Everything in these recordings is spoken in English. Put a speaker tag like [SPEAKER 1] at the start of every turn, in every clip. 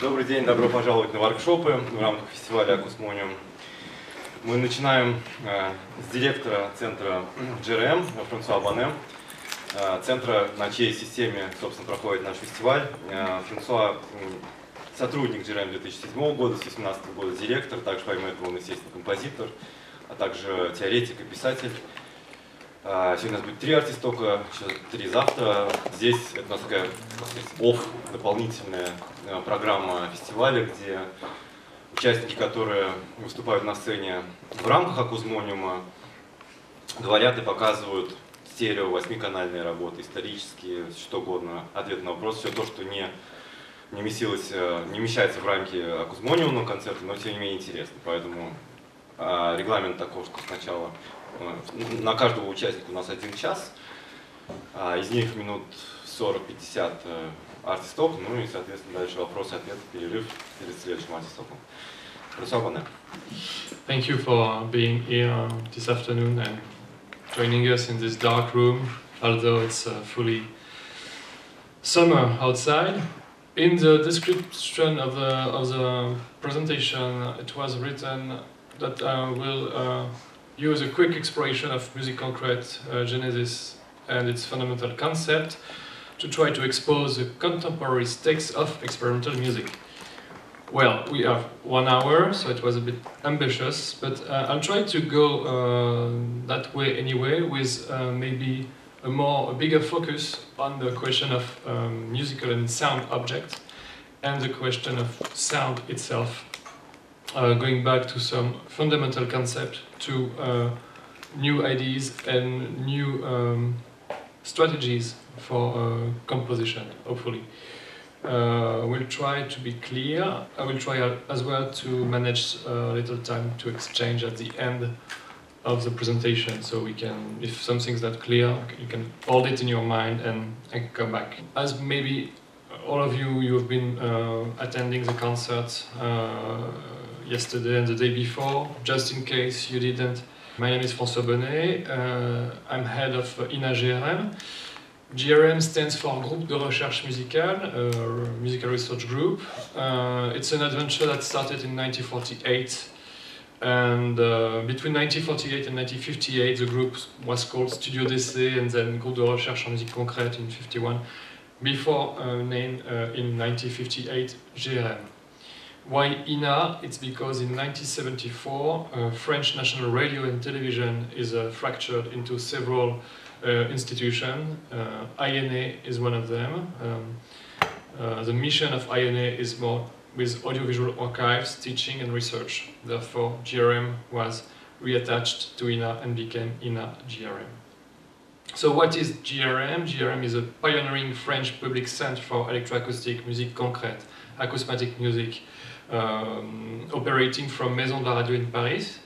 [SPEAKER 1] Добрый день, добро пожаловать на воркшопы в рамках фестиваля Акусмониум. Мы начинаем э, с директора центра GRM Франсуа Бане, э, центра, на чьей системе, собственно, проходит наш фестиваль. Э, Франсуа сотрудник GRM 2007 года, с 2018 года директор, также помимо этого он, естественно, композитор, а также теоретик и писатель. Сегодня у нас будет три артиста только, еще три завтра. Здесь это у нас такая офф, дополнительная программа фестиваля, где участники, которые выступают на сцене в рамках Акузмониума, говорят и показывают стерео, восьмиканальные работы, исторические, что угодно, ответ на вопрос, все то, что не, не, месилось, не вмещается в рамки Акузмониума концерта, но тем не менее интересно. Поэтому а, регламент такой, что сначала на каждого участника у нас один час, а из них минут 40-50 артисток, ну и, соответственно, дальше вопросы, ответы, перерыв перед следующим артистоком.
[SPEAKER 2] Thank you for being here this afternoon and joining us in this dark room, although it's uh, fully summer outside. In the description of the, of the presentation, it was written that I will uh, use a quick exploration of music concrète uh, genesis and its fundamental concept to try to expose the contemporary stakes of experimental music. Well, we have one hour, so it was a bit ambitious, but uh, I'll try to go uh, that way anyway, with uh, maybe a more, a bigger focus on the question of um, musical and sound objects, and the question of sound itself, uh, going back to some fundamental concept, to uh, new ideas and new um, strategies for uh, composition, hopefully. Uh, we'll try to be clear. I will try as well to manage a little time to exchange at the end of the presentation so we can, if something's not clear, you can hold it in your mind and, and come back. As maybe all of you, you have been uh, attending the concerts uh, yesterday and the day before, just in case you didn't. My name is François Bonnet, uh, I'm head of INA GRM. GRM stands for Groupe de Recherche Musicale, uh, Musical Research Group. Uh, it's an adventure that started in 1948. And uh, between 1948 and 1958, the group was called Studio d'Essai and then Groupe de Recherche en Musique Concrète in 51, before uh, named uh, in 1958 GRM. Why INA? It's because in 1974, uh, French National Radio and Television is fractured into several uh, institution. Uh, INA is one of them. Um, uh, the mission of INA is more with audiovisual archives, teaching and research. Therefore, GRM was reattached to INA and became INA GRM. So what is GRM? GRM is a pioneering French public center for electroacoustic music concrète, acousmatic music, um, operating from Maison de la Radio in Paris.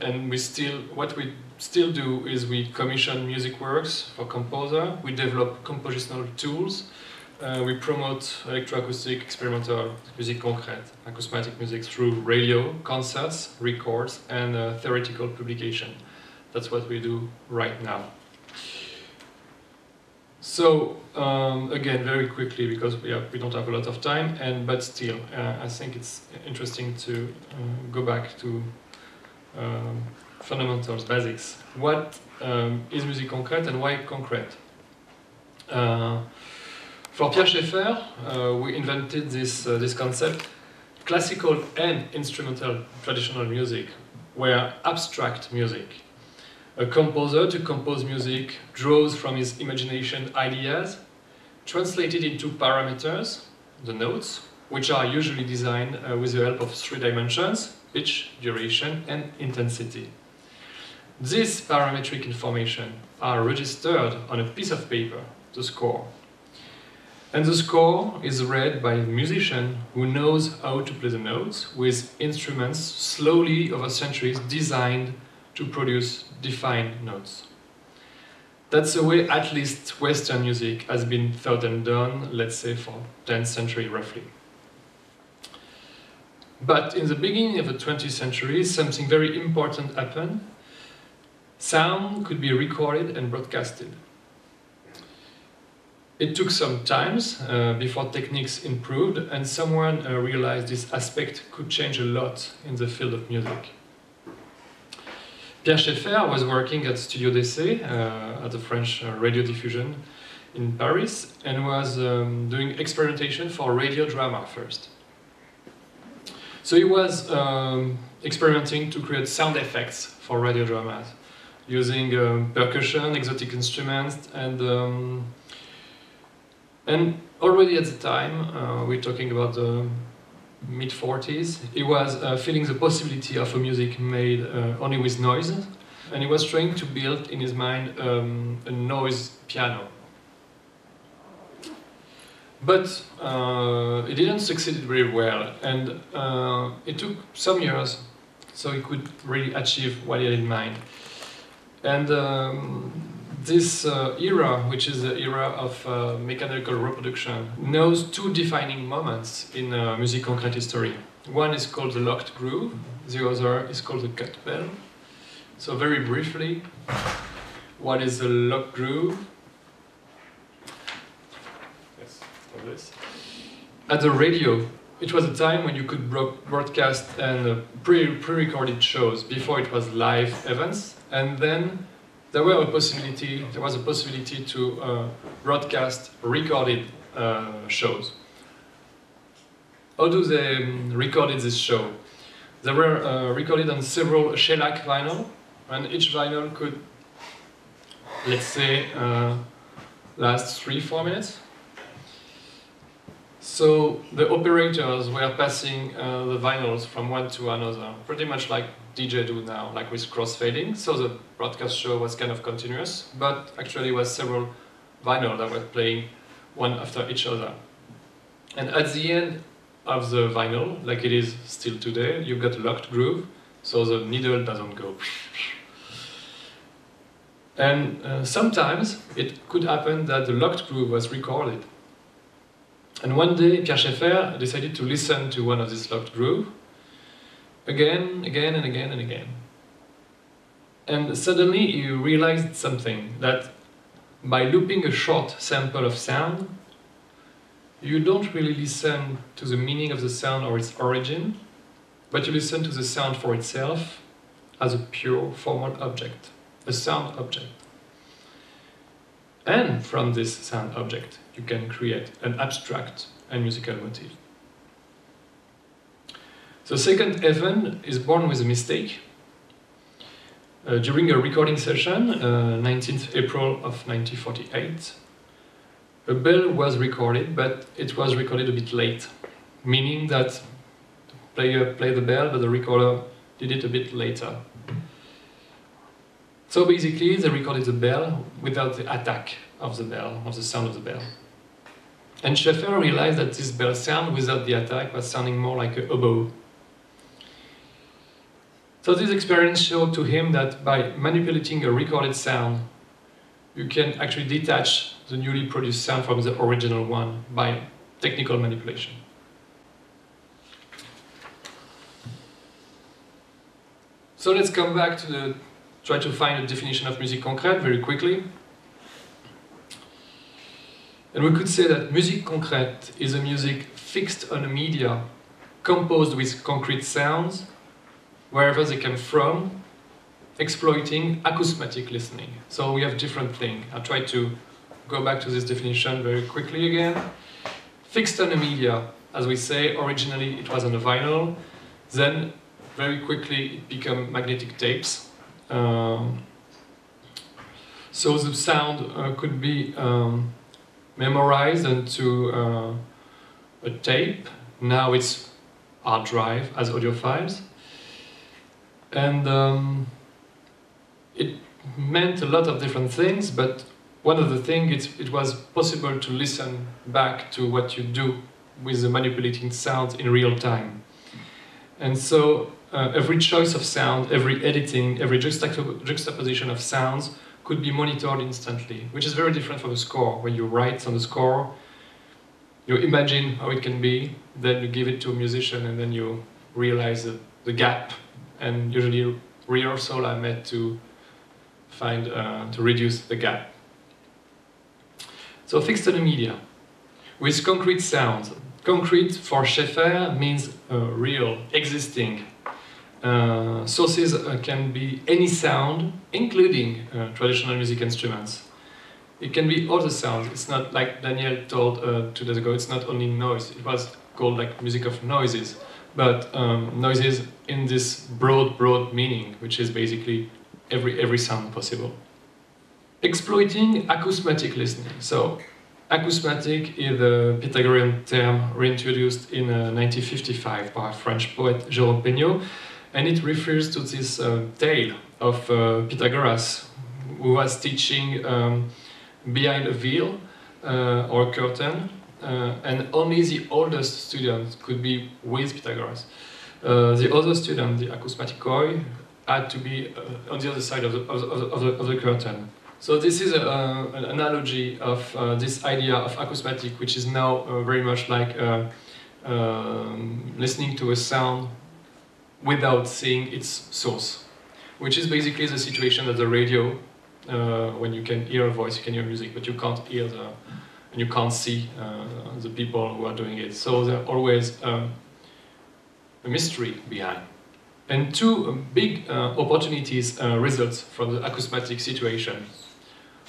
[SPEAKER 2] And we still, what we still do is we commission music works for composer, we develop compositional tools, uh, we promote electroacoustic experimental music concrète, acousmatic music through radio, concerts, records, and uh, theoretical publication. That's what we do right now. So um, again, very quickly because we, have, we don't have a lot of time, and but still, uh, I think it's interesting to uh, go back to um, fundamentals, basics. What um, is music concrète and why concrete? Uh, for Pierre Schaeffer, uh, we invented this, uh, this concept. Classical and instrumental traditional music were abstract music. A composer to compose music draws from his imagination ideas, translated into parameters, the notes, which are usually designed uh, with the help of three dimensions, pitch, duration, and intensity. These parametric information are registered on a piece of paper, the score. And the score is read by a musician who knows how to play the notes with instruments slowly over centuries designed to produce defined notes. That's the way at least Western music has been thought and done, let's say for 10th century roughly. But in the beginning of the 20th century, something very important happened Sound could be recorded and broadcasted. It took some times uh, before techniques improved and someone uh, realized this aspect could change a lot in the field of music. Pierre Schaeffer was working at Studio d'Essai uh, at the French uh, radio diffusion in Paris and was um, doing experimentation for radio drama first. So he was um, experimenting to create sound effects for radio dramas using um, percussion, exotic instruments, and um, and already at the time, uh, we're talking about the mid 40s, he was uh, feeling the possibility of a music made uh, only with noise, and he was trying to build in his mind um, a noise piano. But uh, it didn't succeed very well, and uh, it took some years so he could really achieve what he had in mind. And um, this uh, era, which is the era of uh, mechanical reproduction, knows two defining moments in uh, musique concrète history. One is called the locked groove, the other is called the cut bell. So very briefly, what is the locked groove? Yes, this. At the radio, it was a time when you could broadcast and uh, pre pre-recorded shows before it was live events, and then there were a possibility, there was a possibility to uh, broadcast recorded uh, shows. How do they um, recorded this show? They were uh, recorded on several shellac vinyl, and each vinyl could, let's say, uh, last three, four minutes. So the operators were passing uh, the vinyls from one to another, pretty much like DJ do now, like with crossfading. So the broadcast show was kind of continuous, but actually was several vinyl that were playing one after each other. And at the end of the vinyl, like it is still today, you've got a locked groove, so the needle doesn't go. And uh, sometimes it could happen that the locked groove was recorded. And one day Pierre Schaeffer decided to listen to one of these locked grooves again, again, and again, and again. And suddenly you realized something that by looping a short sample of sound, you don't really listen to the meaning of the sound or its origin, but you listen to the sound for itself as a pure formal object, a sound object. And from this sound object, you can create an abstract and musical motif. The second event is born with a mistake. Uh, during a recording session, uh, 19th April of 1948, a bell was recorded, but it was recorded a bit late, meaning that the player played the bell, but the recorder did it a bit later. So basically, they recorded the bell without the attack of the bell, of the sound of the bell. And Schaeffer realized that this bell sound without the attack was sounding more like a oboe so this experience showed to him that by manipulating a recorded sound, you can actually detach the newly produced sound from the original one by technical manipulation. So let's come back to the, try to find a definition of music concrète very quickly. And we could say that music concrète is a music fixed on a media, composed with concrete sounds, wherever they came from, exploiting acousmatic listening. So we have different things. I'll try to go back to this definition very quickly again. Fixed on a media, as we say, originally it was on a vinyl, then very quickly it became magnetic tapes. Um, so the sound uh, could be um, memorized into uh, a tape. Now it's hard drive as audio files and um, it meant a lot of different things, but one of the things, it, it was possible to listen back to what you do with the manipulating sound in real time. And so uh, every choice of sound, every editing, every juxtaposition of sounds could be monitored instantly, which is very different from a score. When you write on the score, you imagine how it can be, then you give it to a musician, and then you realize the, the gap and usually rehearsal are made to find uh, to reduce the gap. So fixed the media with concrete sounds. Concrete for Schaeffer means uh, real, existing. Uh, sources uh, can be any sound, including uh, traditional music instruments. It can be other sounds. It's not like Daniel told uh, two days ago. It's not only noise. It was called like music of noises, but um, noises in this broad, broad meaning, which is basically every every sound possible. Exploiting acousmatic listening. So, acousmatic is a Pythagorean term reintroduced in uh, 1955 by French poet Jérôme Peignot, and it refers to this uh, tale of uh, Pythagoras, who was teaching um, behind a veil uh, or curtain, uh, and only the oldest student could be with Pythagoras. Uh, the other student, the acousmatikoi, had to be uh, on the other side of the, of the, of the, of the curtain. So this is a, uh, an analogy of uh, this idea of acousmatic, which is now uh, very much like um, listening to a sound without seeing its source, which is basically the situation at the radio, when you can hear a voice, you can hear music, but you can't hear the, and you can't see uh, the people who are doing it. So there's always um, a mystery behind. And two um, big uh, opportunities uh, results from the acousmatic situation.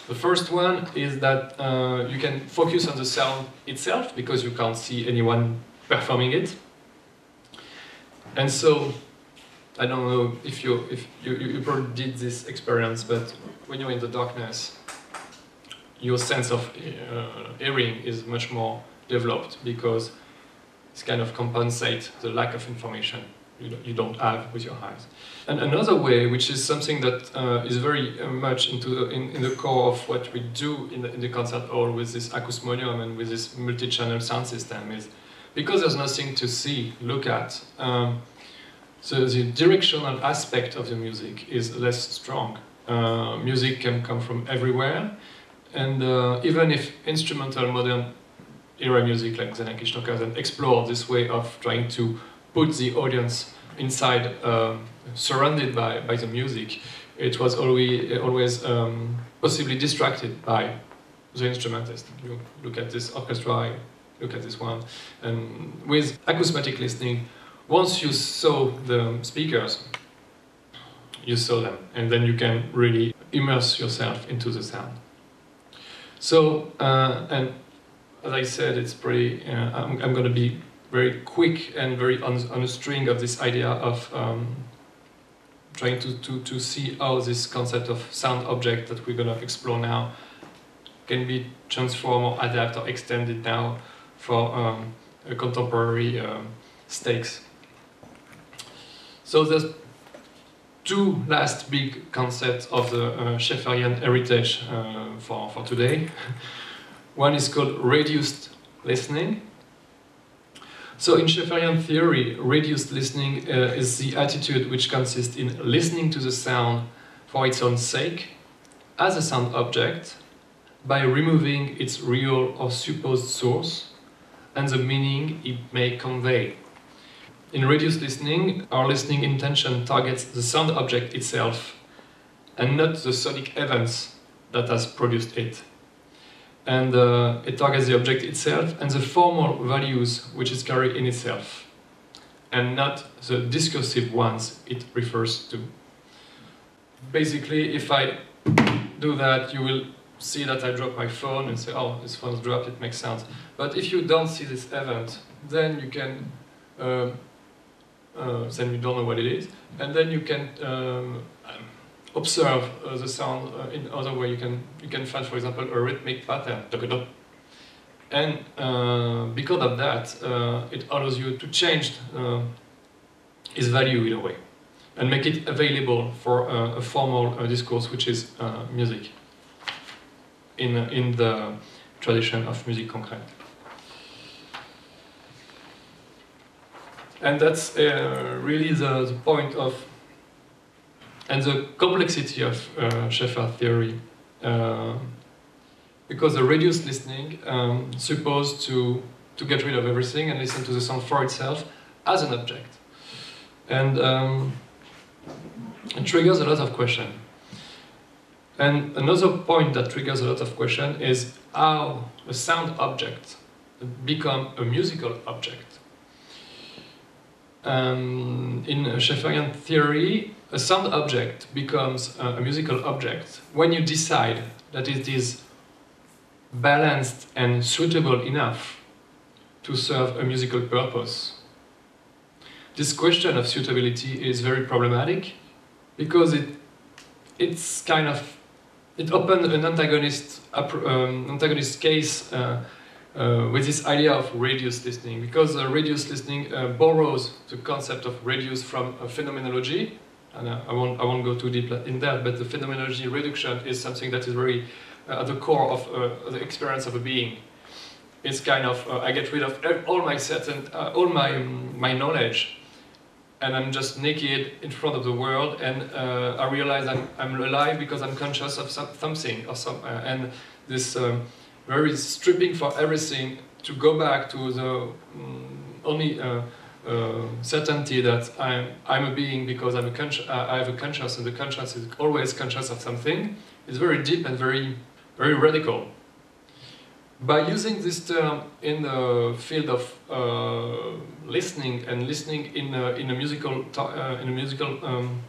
[SPEAKER 2] The first one is that uh, you can focus on the sound itself because you can't see anyone performing it. And so, I don't know if you if you, you, you probably did this experience, but when you're in the darkness, your sense of uh, hearing is much more developed because it's kind of compensate the lack of information you don't, have with your eyes. And another way, which is something that uh, is very uh, much into the, in, in the core of what we do in the, in the concert hall with this acousmonium and with this multi-channel sound system, is because there's nothing to see, look at. Um, so the directional aspect of the music is less strong. Uh, music can come from everywhere, and uh, even if instrumental modern era music like Xenakis Stockhausen explore this way of trying to put the audience inside, um, surrounded by, by the music, it was always, always um, possibly distracted by the instrumentist. You look at this orchestra, look at this one, and with acousmatic listening, once you saw the speakers, you saw them, and then you can really immerse yourself into the sound. So, uh, and as I said, it's pretty. Uh, I'm, I'm going to be very quick and very on, on a string of this idea of um, trying to, to, to see how this concept of sound object that we're going to explore now can be transformed or adapted or extended now for um, contemporary um, stakes. So there's two last big concepts of the uh, heritage uh, for, for today. One is called reduced listening. So in Schaefferian theory, reduced listening uh, is the attitude which consists in listening to the sound for its own sake, as a sound object, by removing its real or supposed source and the meaning it may convey. In reduced listening, our listening intention targets the sound object itself and not the sonic events that has produced it. And uh, it targets the object itself and the formal values which is carried in itself, and not the discursive ones it refers to. Basically, if I do that, you will see that I drop my phone and say, oh, this phone's dropped, it makes sense. But if you don't see this event, then you can um, uh, then you don't know what it is, and then you can um, observe uh, the sound uh, in other way. You can you can find, for example, a rhythmic pattern, and uh, because of that, uh, it allows you to change uh, its value in a way, and make it available for a formal discourse, which is music. In in the tradition of musique concrète. And that's uh, really the, the, point of, and the complexity of uh, Schaeffer theory. Uh, because the reduced listening um, supposed to, to get rid of everything and listen to the sound for itself as an object. And um, it triggers a lot of questions. And another point that triggers a lot of question is how a sound object become a musical object. Um, in Schaefferian theory, a sound object becomes a, a musical object when you decide that it is balanced and suitable enough to serve a musical purpose. This question of suitability is very problematic because it it's kind of it opened an antagonist um, antagonist case uh, uh, with this idea of reduced listening because uh, reduced listening uh, borrows the concept of radius from phenomenology and uh, I won't I won't go too deep in that but the phenomenology reduction is something that is very uh, at the core of the experience of a being. It's kind of I get rid of all my sets certain all my my knowledge and I'm just naked in front of the world, and uh, I realize I'm, I'm alive because I'm conscious of some, something or some, uh, and this um, very stripping for everything to go back to the um, only uh, uh, certainty that I'm I'm a being because I'm a I have a conscious, and the conscious is always conscious of something. It's very deep and very very radical by using this term in the field of uh, listening and listening in a, in a musical uh, in a musical um,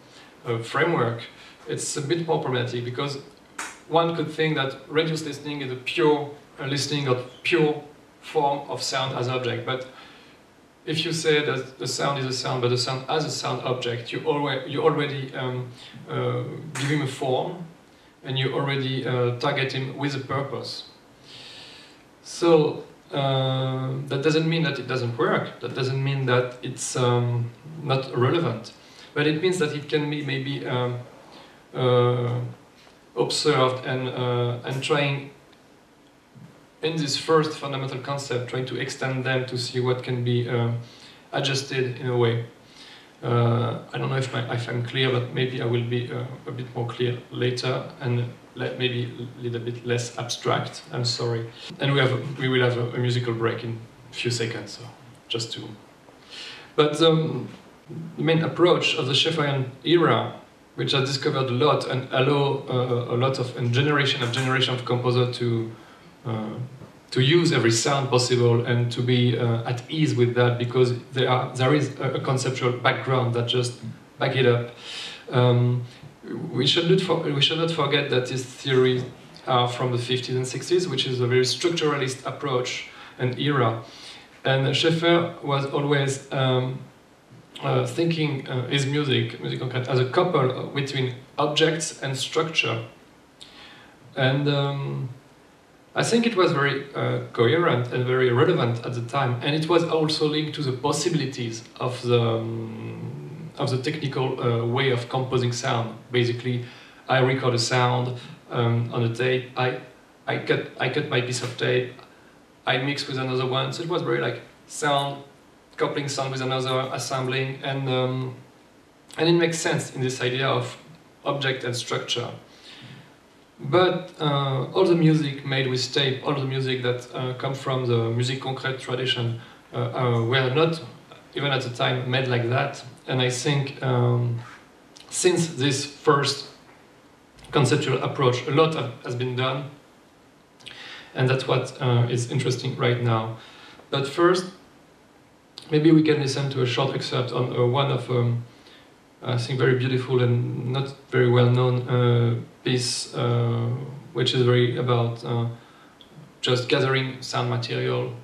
[SPEAKER 2] uh, framework, it's a bit more problematic because one could think that reduced listening is a pure uh, listening of pure form of sound as object, but if you say that the sound is a sound, but the sound as a sound object, you already you already um, uh, give him a form, and you already uh, target him with a purpose. So uh, that doesn't mean that it doesn't work. That doesn't mean that it's um, not relevant. But it means that it can be maybe um, uh, observed and uh, and trying in this first fundamental concept, trying to extend them to see what can be um, adjusted in a way. Uh, I don't know if, my, if I'm clear, but maybe I will be uh, a bit more clear later and maybe a little bit less abstract. I'm sorry. And we have we will have a, a, musical break in a few seconds, so just to. But um, the main approach of the Schaefferian era, which has discovered a lot and allow uh, a lot of a generation of generation of composers to uh, to use every sound possible and to be uh, at ease with that because there are there is a, a conceptual background that just back it up. Um, we should not for, we should not forget that these theories are from the 50s and 60s, which is a very structuralist approach and era. And Schaeffer was always um, uh, thinking uh, his music, music as a couple between objects and structure. And um, I think it was very uh, coherent and very relevant at the time, and it was also linked to the possibilities of the um, of the technical uh, way of composing sound. Basically, I record a sound um, on a tape. I I cut I cut my piece of tape. I mix with another one. So it was very like sound coupling sound with another, assembling, and um, and it makes sense in this idea of object and structure. But uh, all the music made with tape, all the music that uh, come from the music concrète tradition, uh, uh, were not, even at the time, made like that. And I think um, since this first conceptual approach, a lot has been done. And that's what uh, is interesting right now. But first, maybe we can listen to a short excerpt on uh, one of um, I think very beautiful and not very well known uh, piece, uh, which is very about uh, just gathering sound material,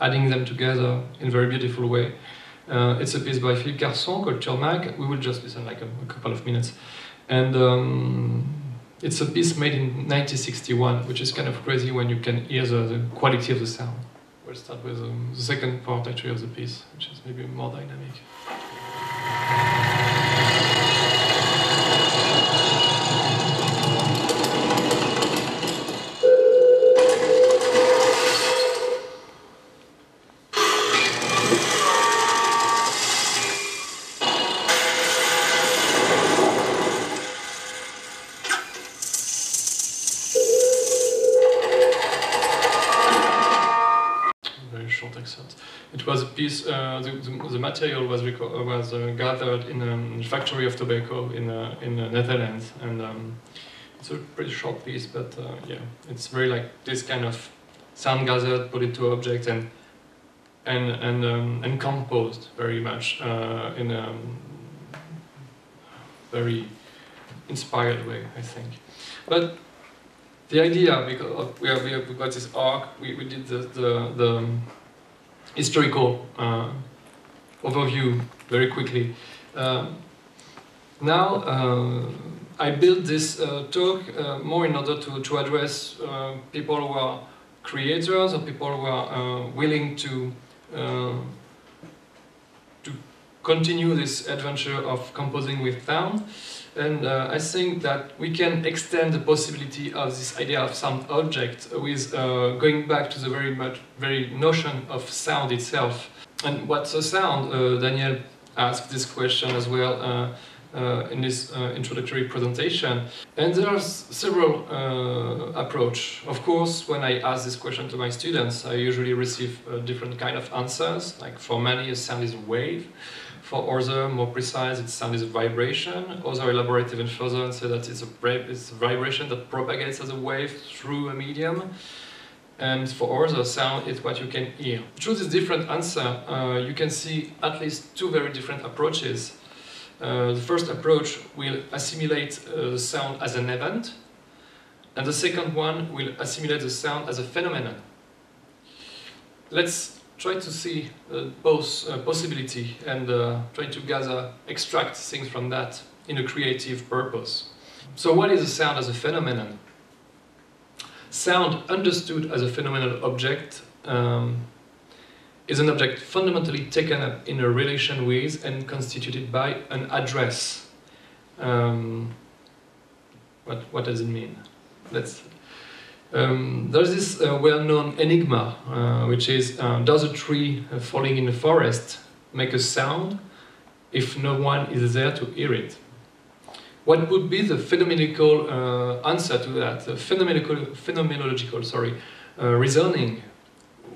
[SPEAKER 2] adding them together in a very beautiful way. Uh, it's a piece by Philippe Carson called Turmac. We will just listen like a, a couple of minutes. And um, it's a piece made in 1961, which is kind of crazy when you can hear the, the quality of the sound. We'll start with um, the second part actually of the piece, which is maybe more dynamic. The, the, material was was uh, gathered in a factory of tobacco in uh, in the Netherlands, and um, it's a pretty short piece, but uh, yeah, it's very like this kind of sound gathered, put it to object, and and and um, and composed very much uh, in a very inspired way, I think. But the idea, because we have we have got this arc, we, we did the the, the historical uh, overview very quickly. Um, now. Uh, I built this uh, talk uh, more in order to, to address uh, people who are creators or people who are uh, willing to uh, to continue this adventure of composing with sound. And I think that we can extend the possibility of this idea of sound object with going back to the very much very notion of sound itself. And what's a sound? Daniel asked this question as well uh, in this uh, introductory presentation. And there are several uh, approach. Of course, when I ask this question to my students, I usually receive different kind of answers. Like for many, a sound is a wave. For other, more precise, its sound is a vibration. Other elaborate even further and say that it's a, it's a vibration that propagates as a wave through a medium and for others, sound is what you can hear. Through this different answer, uh, you can see at least two very different approaches uh, the first approach will assimilate uh, the sound as an event, and the second one will assimilate the sound as a phenomenon. Let's try to see uh, both uh, possibility and uh, try to gather, extract things from that in a creative purpose. So what is a sound as a phenomenon? Sound understood as a phenomenal object um, is an object fundamentally taken up in a relation with and constituted by an address. Um, what, what does it mean? Let's, um, there's this uh, well-known enigma, uh, which is, uh, does a tree uh, falling in the forest make a sound if no one is there to hear it? What would be the phenomenological uh, answer to that, the phenomenological, phenomenological sorry, uh, reasoning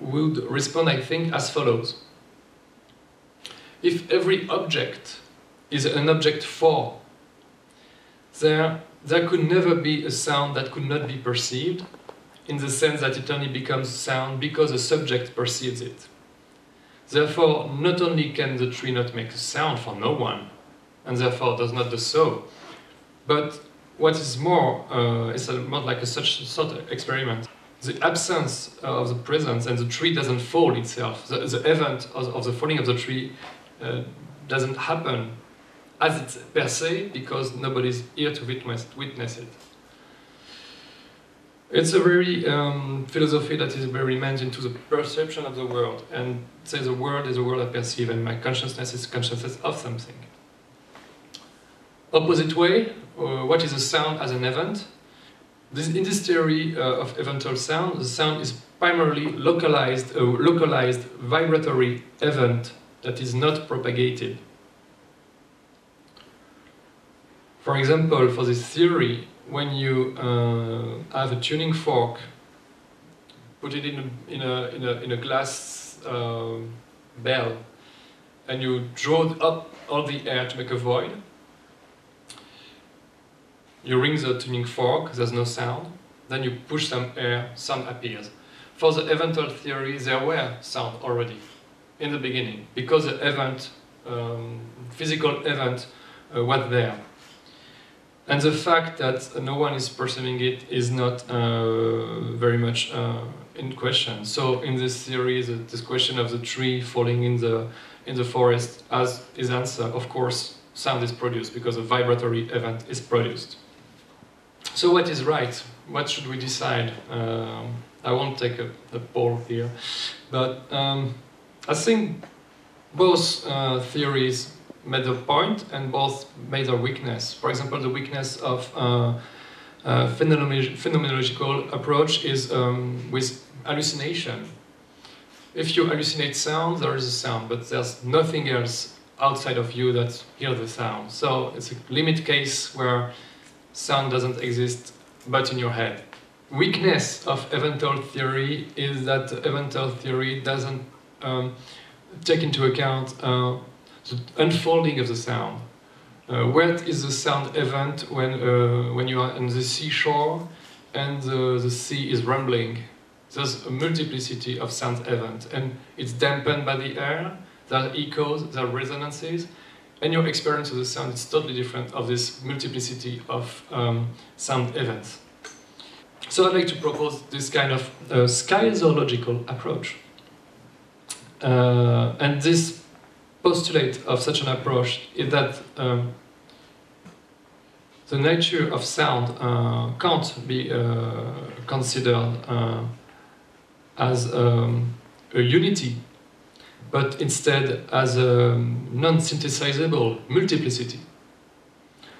[SPEAKER 2] would respond, I think, as follows. If every object is an object for, there, there could never be a sound that could not be perceived, in the sense that it only becomes sound because a subject perceives it. Therefore, not only can the tree not make a sound for no one, and therefore does not do so, but what is more, uh, is more like a such sort of experiment the absence of the presence and the tree doesn't fall itself. The, the event of, of, the falling of the tree uh, doesn't happen as it's per se because nobody's here to witness, witness it. It's a very um, philosophy that is very meant into the perception of the world and says the world is a world I perceive and my consciousness is consciousness of something. Opposite way, uh, what is a sound as an event? This, in this theory uh, of evental sound, the sound is primarily localized, a localized vibratory event that is not propagated. For example, for this theory, when you uh, have a tuning fork, put it in a, in a, in a, in a glass uh, bell, and you draw up all the air to make a void, you ring the tuning fork, there's no sound. Then you push some air, sound appears. For the evental theory, there were sound already in the beginning because the event, um, physical event, uh, was there. And the fact that no one is perceiving it is not uh, very much uh, in question. So in this theory, the, this question of the tree falling in the in the forest as is answer, of course, sound is produced because a vibratory event is produced. So what is right? What should we decide? Um, I won't take a, a poll here, but um, I think both uh, theories made a point and both made a weakness. For example, the weakness of uh, uh, phenomenological approach is um, with hallucination. If you hallucinate sound, there is a sound, but there's nothing else outside of you that hears the sound. So it's a limit case where sound doesn't exist but in your head. Weakness of evental theory is that evental theory doesn't um, take into account uh, the unfolding of the sound. Uh, wet is the sound event when, uh, when you are on the seashore and uh, the sea is rumbling. There's a multiplicity of sound events and it's dampened by the air, there are echoes, there are resonances, and your experience of the sound is totally different of this multiplicity of um, sound events. So I'd like to propose this kind of uh, schizological approach. Uh, and this postulate of such an approach is that um, the nature of sound uh, can't be uh, considered uh, as um, a unity, but instead as a non-synthesizable multiplicity.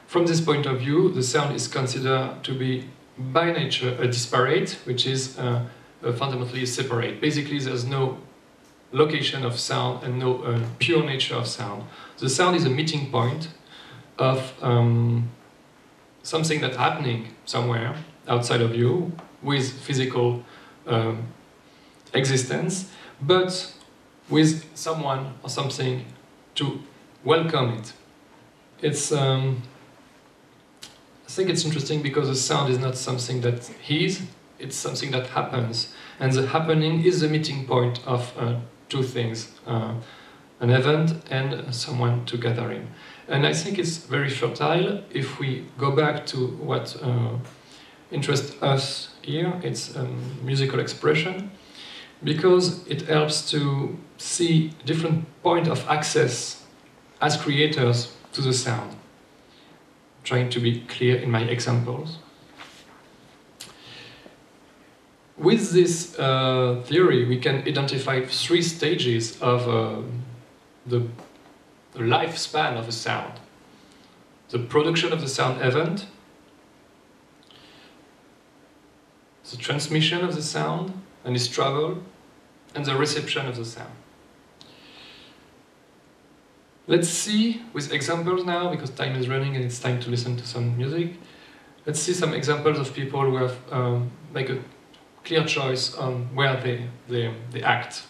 [SPEAKER 2] From this point of view, the sound is considered to be by nature a disparate, which is uh, fundamentally separate. Basically, there's no location of sound and no uh, pure nature of sound. The sound is a meeting point of um, something that's happening somewhere outside of you with physical um, existence, but with someone or something to welcome it. It's, um, I think it's interesting because the sound is not something that is, it's something that happens. And the happening is the meeting point of uh, two things uh, an event and someone to gather in. And I think it's very fertile if we go back to what uh, interests us here it's um, musical expression because it helps to see different point of access as creators to the sound. trying to be clear in my examples. With this uh, theory, we can identify three stages of uh, the, the lifespan of a sound. The production of the sound event, the transmission of the sound and its travel, and the reception of the sound. Let's see with examples now, because time is running and it's time to listen to some music. Let's see some examples of people who have um, make a clear choice on where they, they, they act.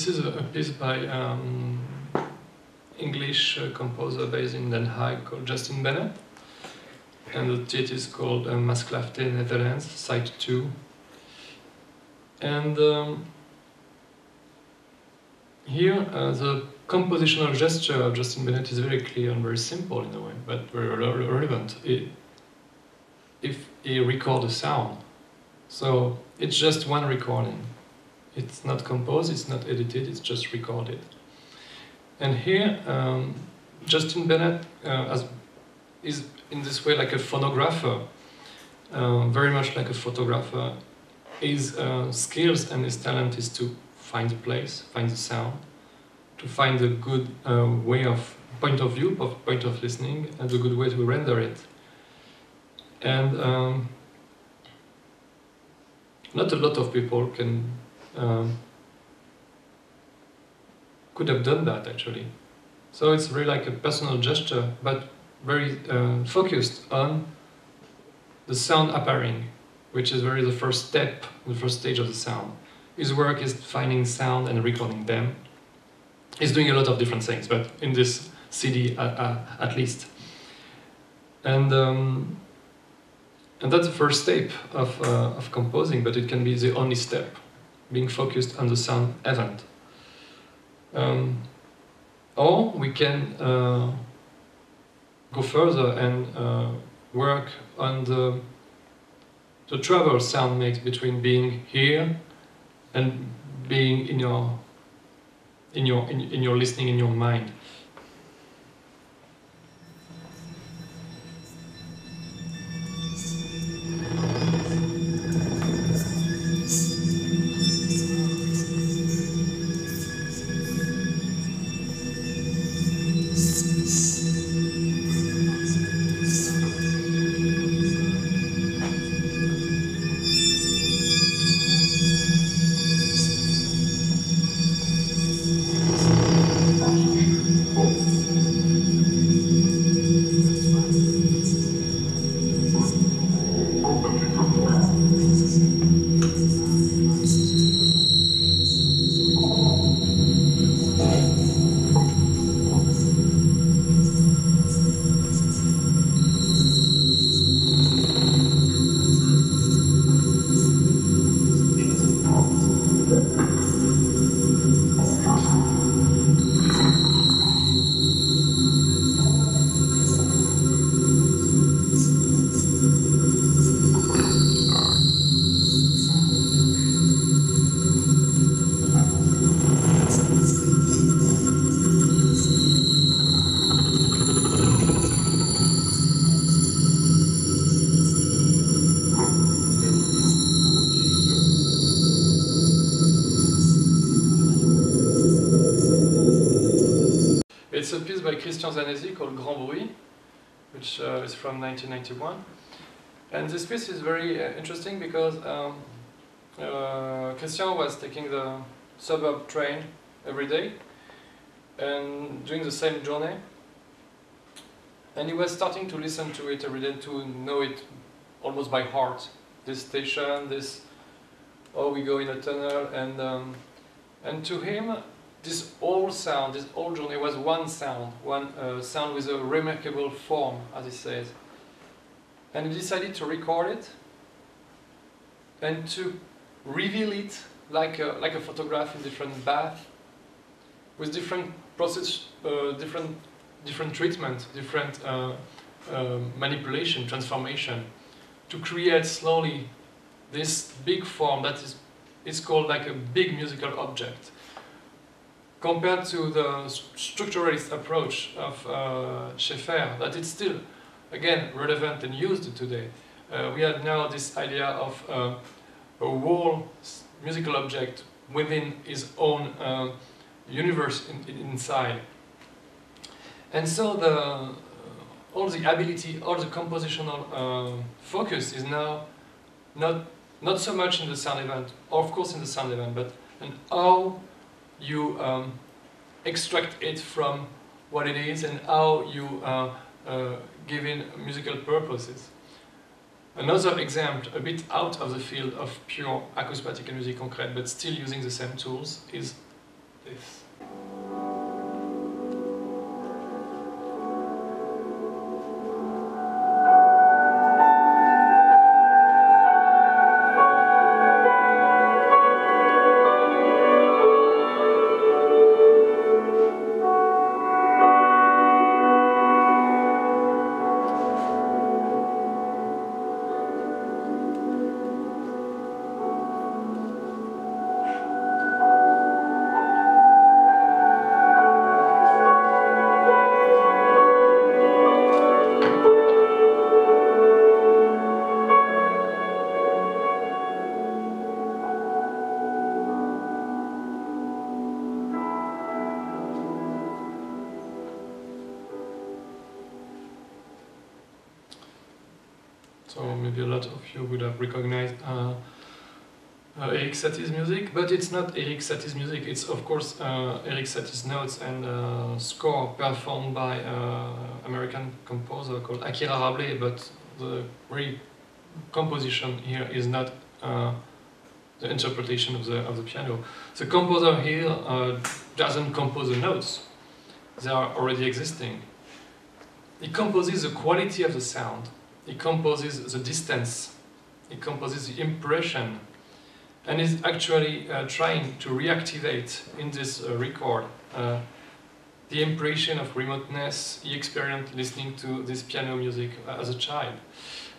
[SPEAKER 2] This is a, piece by um, English uh, composer based in Den Haag called Justin Bennett. And title is called uh, Maasvlakte, Netherlands, Site 2. And um, here uh, the compositional gesture of Justin Bennett is very clear and very simple in a way, but very relevant. It, if he record a sound, so it's just one recording. It's not composed, it's not edited, it's just recorded. And here, um, Justin Bennett uh, has, is in this way like a phonographer, uh, very much like a photographer. His uh, skills and his talent is to find the place, find the sound, to find a good uh, way of point of view, of point of listening, and a good way to render it. And um, not a lot of people can um, could have done that actually. So it's really like a personal gesture, but very uh, focused on the sound appearing, which is very the first step, the first stage of the sound. His work is finding sound and recording them, he's doing a lot of different things, but in this CD uh, uh, at least. And um, and that's the first step of, uh, of composing, but it can be the only step, being focused on the sound event. Um, or we can uh, go further and uh, work on the, the travel sound mix between being here and being in your in your in, in your listening in your mind. By Christian Zanesi called Grand Bruit, which uh, is from 1991. And this piece is very uh, interesting because um, uh, Christian was taking the suburb train every day and doing the same journey. And he was starting to listen to it every day to know it almost by heart. This station, this, oh, we go in a tunnel, and um, and to him, this whole sound, this whole journey was one sound, one uh, sound with a remarkable form, as he says. And he decided to record it and to reveal it like a, like a photograph in different baths, with different process, uh, different different treatment, different uh, uh, manipulation, transformation, to create slowly this big form that is is called like a big musical object compared to the structuralist approach of uh, Schaeffer, that it's still, again, relevant and used today. Uh, we have now this idea of uh, a whole musical object within his own uh, universe in, in, inside. And so the, uh, all the ability, all the compositional uh, focus is now not, not so much in the sound event, of course in the sound event, but in how you um, extract it from what it is and how you uh, uh, give in musical purposes. Another example, a bit out of the field of pure acoustic and music concrète, but still using the same tools, is this. So maybe a lot of you would have recognized uh, uh, Erik Satie's music, but it's not Erik Satie's music. It's of course uh, Erik Satie's notes and uh, score performed by uh, American composer called Akira Rabelais. But the real composition here is not uh, the interpretation of the of the piano. The composer here uh, doesn't compose the notes, they are already existing. He composes the quality of the sound, he composes the distance, It composes the impression, and is actually uh, trying to reactivate in this uh, record uh, the impression of remoteness he experienced listening to this piano music uh, as a child.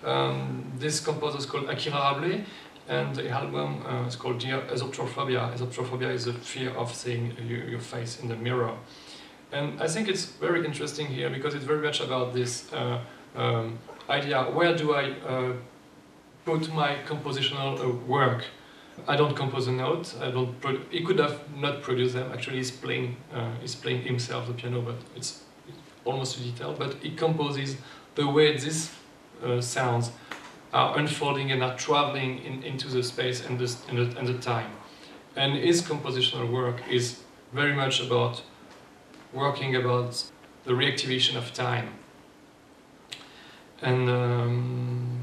[SPEAKER 2] Um, this composer is called Akira Rabelais, and the album uh, is called Dear Eisoptrophobia. Eisoptrophobia is the fear of seeing you, your face in the mirror. And I think it's very interesting here because it's very much about this uh, um, idea where do I uh, put my compositional uh, work? I don't compose a note. I don't. He could have not produced them. Actually, he's playing. Uh, he's playing himself the piano, but it's almost a detail. But he composes the way these uh, sounds are unfolding and are traveling in, into the space and the, and, the, and the time. And his compositional work is very much about working about the reactivation of time. And um,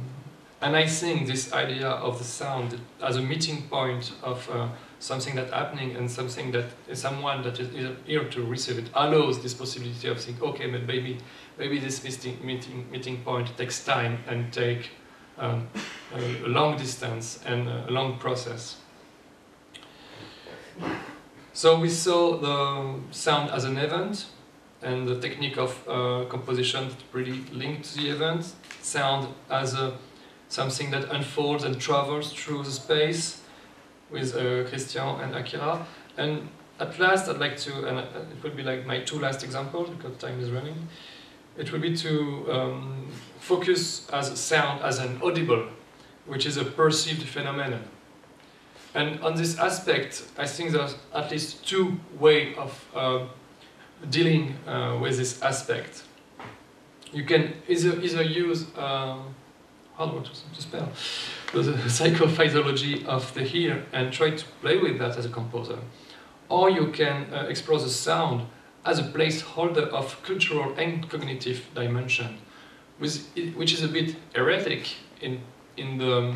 [SPEAKER 2] and I think this idea of the sound as a meeting point of uh, something that's happening and something that someone that is here to receive it allows this possibility of saying, okay, but maybe maybe this meeting meeting meeting point takes time and take um, a long distance and a long process. So we saw the sound as an event and the technique of uh, composition really linked to the event. Sound as a something that unfolds and travels through the space with uh, Christian and Akira. And at last, I'd like to, and it would be like my two last examples because time is running. It would be to um, focus as sound as an audible, which is a perceived phenomenon. And on this aspect, I think there's at least two ways of uh, dealing uh, with this aspect. You can either, either use uh, hard word to spell, the psychophysiology of the ear and try to play with that as a composer. Or you can uh, explore the sound as a placeholder of cultural and cognitive dimension, which, which is a bit erratic in, in the,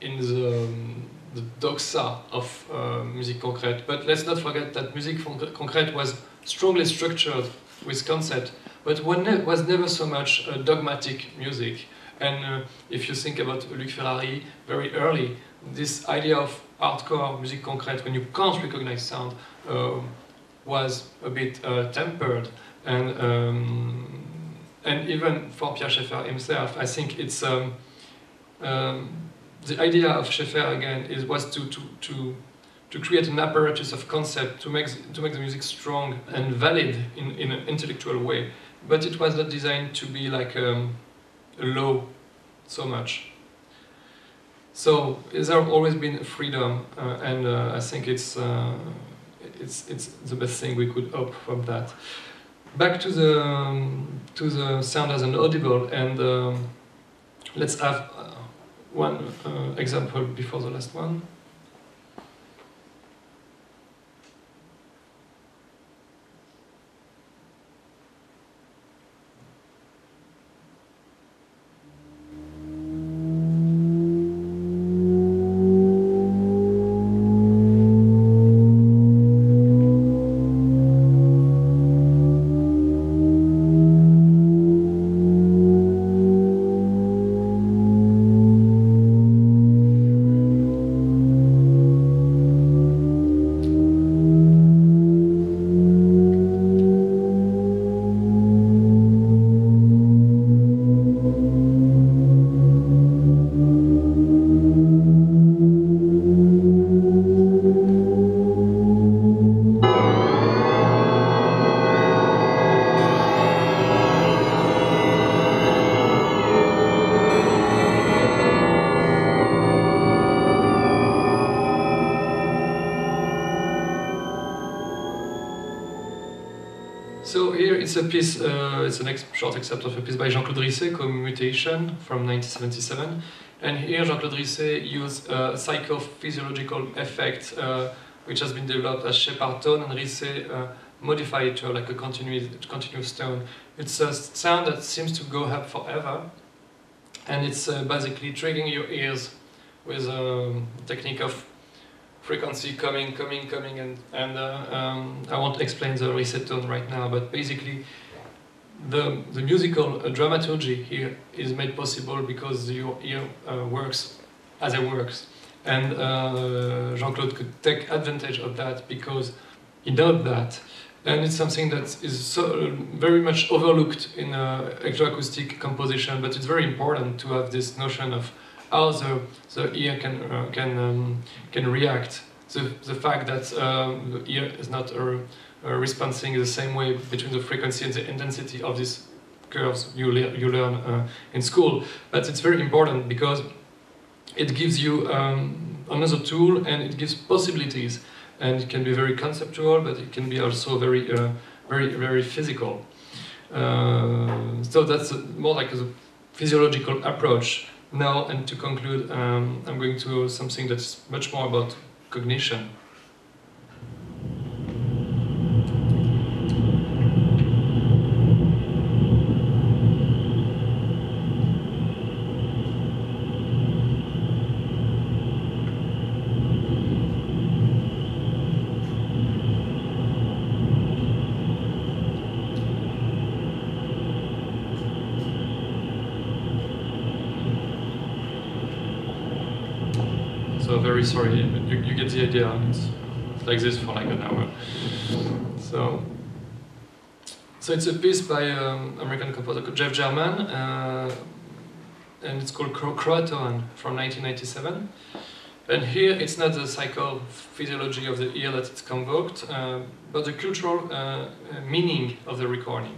[SPEAKER 2] in the, um, the doxa of uh, musique concrète. But let's not forget that musique concrète was strongly structured with concept, but was never so much a dogmatic music. And uh, if you think about Luc Ferrari, very early, this idea of hardcore music concrète, when you can't recognize sound, uh, was a bit uh, tempered. And, um, and even for Pierre Schaeffer himself, I think it's um, um, the idea of Schaeffer again is was to, to, to, to create an apparatus of concept to make, to make the music strong and valid in, in an intellectual way. But it was not designed to be like um, low so much. So there always been freedom, uh, and uh, I think it's uh, it's it's the best thing we could hope from that. Back to the um, to the sound as an audible, and um, let's have uh, one uh, example before the last one. Uh, it's a short excerpt of a piece by Jean-Claude Risset, Commutation, from 1977. And here Jean-Claude Risset used a psychophysiological effect uh, which has been developed as Shepard tone, and Risset uh, modified it to like a continuous, continuous tone. It's a sound that seems to go up forever, and it's uh, basically triggering your ears with a technique of frequency coming, coming, coming, and and uh, um, I won't explain the Risset tone right now, but basically. The, the musical uh, dramaturgy here is made possible because your ear uh, works as it works. And uh, Jean-Claude could take advantage of that because he knows that. And it's something that is so very much overlooked in uh, electroacoustic composition, but it's very important to have this notion of how the, the ear can, uh, can, um, can react. The, the fact that um, the ear is not uh, uh, responding the same way between the frequency and the intensity of these curves you, le you learn uh, in school. But it's very important because it gives you um, another tool and it gives possibilities. And it can be very conceptual, but it can be also very, uh, very, very physical. Uh, so that's more like a physiological approach. Now, and to conclude, um, I'm going to something that's much more about cognition. So very sorry, but you, you get the idea. It's like this for like an hour. So, so it's a piece by um, American composer Jeph Jerman, uh, and it's called Cro- Croatoan from 1997. And here it's not the psychophysiology of the ear that it's convoked, uh, but the cultural uh, meaning of the recording.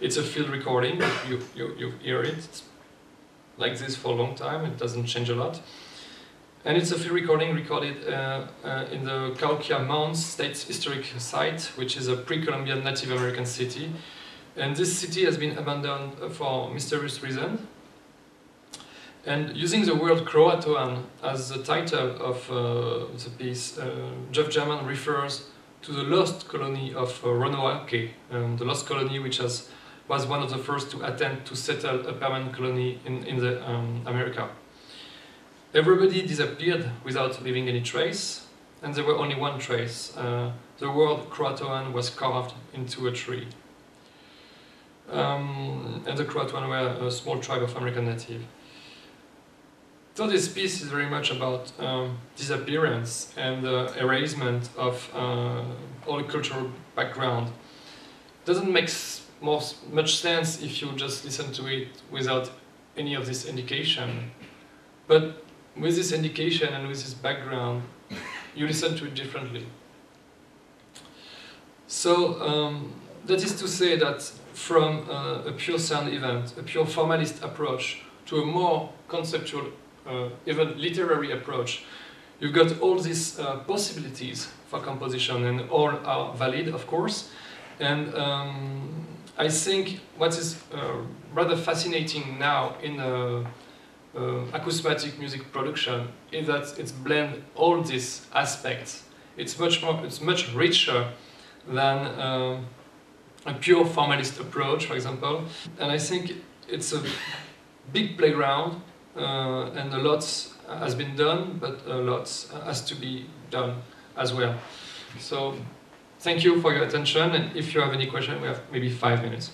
[SPEAKER 2] It's a field recording, you, you, you hear it, it's like this for a long time, it doesn't change a lot. And it's a field recording recorded uh, uh, in the Cahokia Mounds State Historic Site, which is a pre-Columbian Native American city. And this city has been abandoned for mysterious reasons. And using the word Croatoan as the title of uh, the piece, uh, Jeph Jerman refers to the lost colony of uh, Roanoke, um, the lost colony which has, was one of the first to attempt to settle a permanent colony in, in the um, America. Everybody disappeared without leaving any trace, and there were only one trace. Uh, the word Croatoan was carved into a tree. Um, and the Croatoan were a small tribe of American native. So this piece is very much about um, disappearance and uh, erasement of uh, all cultural background. Doesn't make much sense if you just listen to it without any of this indication. But with this indication and with this background, you listen to it differently. So um, that is to say that from uh, a pure sound event, a pure formalist approach, to a more conceptual, uh, even literary approach, you've got all these uh, possibilities for composition, and all are valid, of course. And um, I think what is uh, rather fascinating now in uh, acousmatic music production is that it's blend all these aspects. It's much more, it's much richer than um, a pure formalist approach, for example. And I think it's a big playground, uh, and a lot has been done, but a lot has to be done as well. So, thank you for your attention. And if you have any question, we have maybe five minutes.